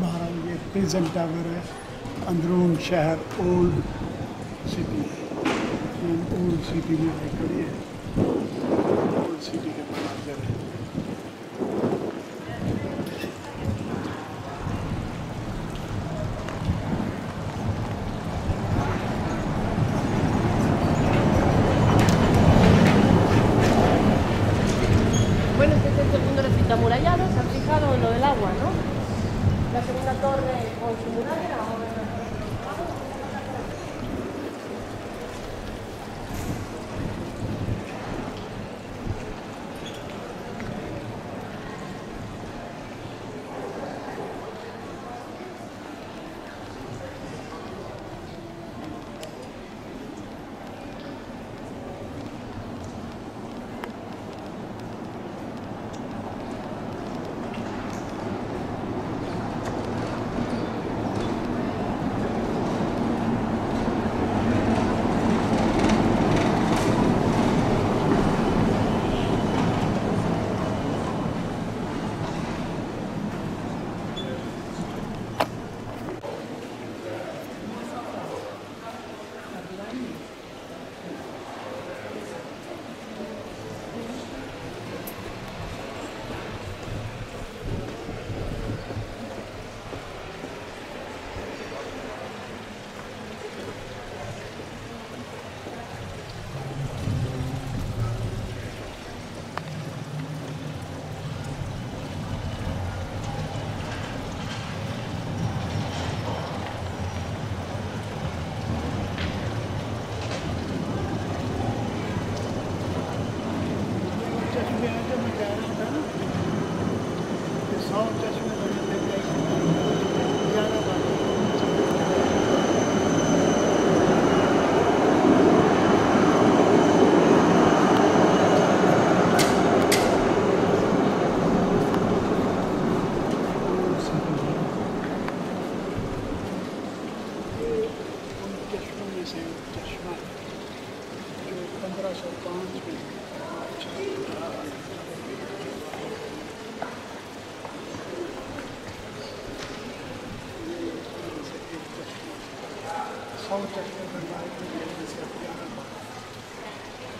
بہرحال یہ prison tower ہے، اندرون شہر اولڈ سٹی۔ اولڈ سٹی میں کھڑی ہے old city La segunda torre con.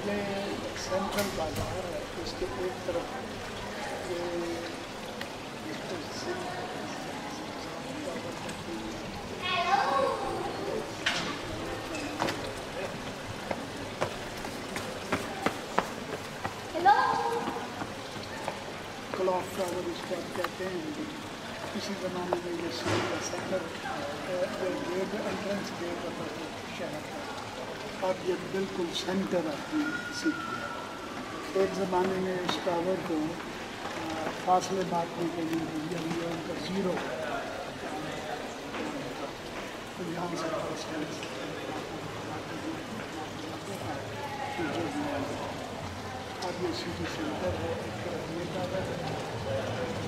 یہ سینٹرل بازار ہے اس کے ایک طرف یہ اس کو سندھ کلاف ٹاور اس کو آپ کہتے ہیں کسی زمانے میں یہ سٹی کا سینٹر گیٹ انٹرنس گیٹ ہوتا تھا شہر کا اب یہ بالکل سینٹر اپنی سٹی ہے ایک زمانے میں اس ٹاور کو فاصلے بانٹنے کے لیے یعنی ان کا زیرو تو یہاں سے اب یہ سٹی سینٹر ہے، ایک طرف یہ ٹاور ہے۔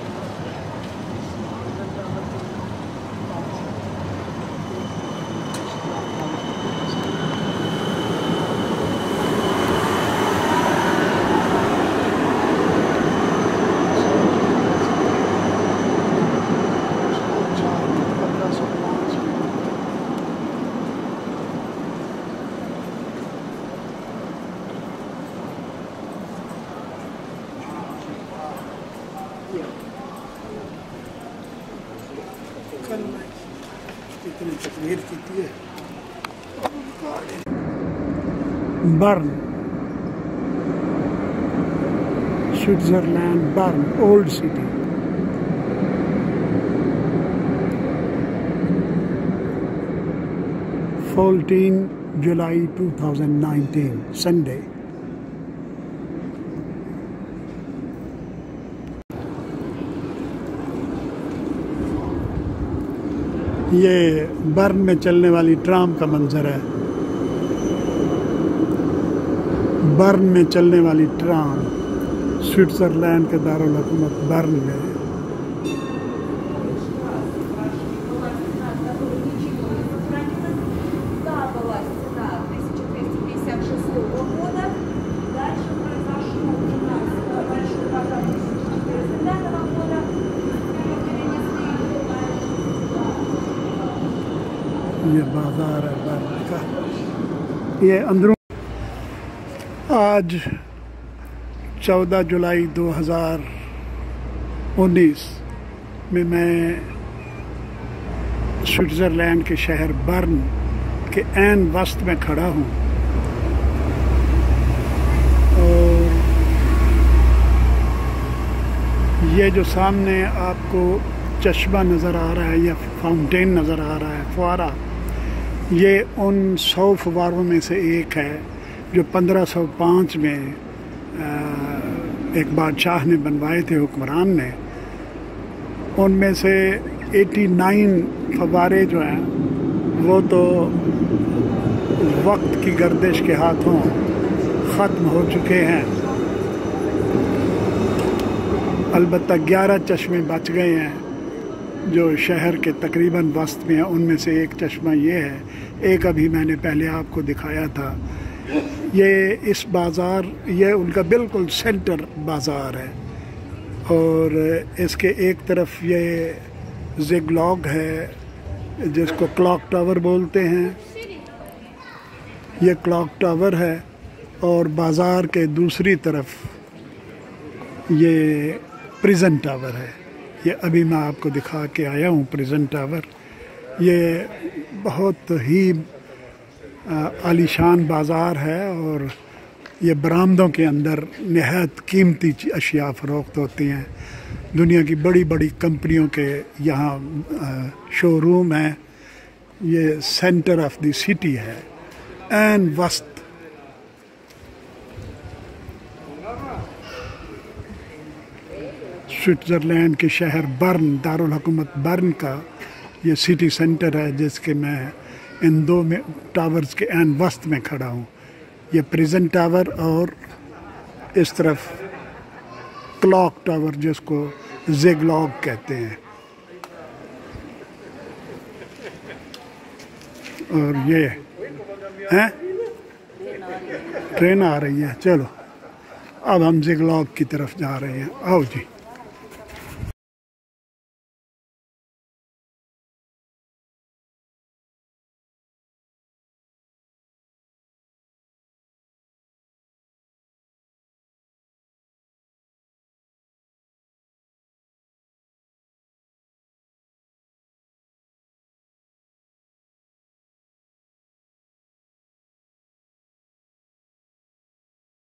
پندرہ سو پانچ کل میں تصویر کیتی ہے Bern. Switzerland Bern old city. Fourteen July two thousand nineteen Sunday. یہ برن میں چلنے والی ٹرام کا منظر ہے۔ برن میں چلنے والی ٹرام سوئٹزرلینڈ کے دارالحکومت برن میں۔ یہ بازار ہے برن کا یہ اندروں۔ آج چودہ جولائی دو ہزار انیس میں میں سوئٹزرلینڈ کے شہر برن کے عین وسط میں کھڑا ہوں۔ اور یہ جو سامنے آپ کو چشمہ نظر آ رہا ہے یا فاؤنٹین نظر آ رہا ہے، فوارہ۔ یہ ان سو فواروں میں سے ایک ہے جو پندرہ سو پانچ میں ایک بادشاہ نے بنوائے تھے، حکمران نے۔ ان میں سے ایٹی نائن فوارے جو ہیں، وہ تو وقت کی گردش کے ہاتھوں ختم ہو چکے ہیں۔ البتہ گیارہ چشمے بچ گئے ہیں۔ جو شہر کے تقریباً وسط میں ہیں، ان میں سے ایک چشمہ یہ ہے۔ ایک ابھی میں نے پہلے آپ کو دکھایا تھا۔ یہ اس بازار، یہ ان کا بالکل سینٹر بازار ہے۔ اور اس کے ایک طرف یہ زگلاگ ہے، جس کو کلاک ٹاور بولتے ہیں۔ یہ کلاک ٹاور ہے اور بازار کے دوسری طرف یہ پریزن ٹاور ہے۔ یہ ابھی میں آپ کو دکھا کے آیا ہوں پریزن ٹاور یہ بہت ہی عالیشان بازار ہے اور یہ برآمدوں کے اندر نہایت قیمتی اشیاء فروخت ہوتی ہیں۔ دنیا کی بڑی بڑی کمپنیوں کے یہاں شو روم ہیں۔ یہ سینٹر آف دی سٹی ہے۔ این وسط۔ سوئٹزرلینڈ کے شہر برن، دارالحکومت برن کا یہ سٹی سینٹر ہے، جس کے میں ان دو میں ٹاورز کے این وسط میں کھڑا ہوں۔ یہ پریزن ٹاور اور اس طرف کلاک ٹاور جس کو زیگ لاگ کہتے ہیں۔ اور یہ ہیں؟ ٹرین آ رہی ہے، چلو۔ اب ہم زیگ لاگ کی طرف جا رہے ہیں۔ آؤ جی۔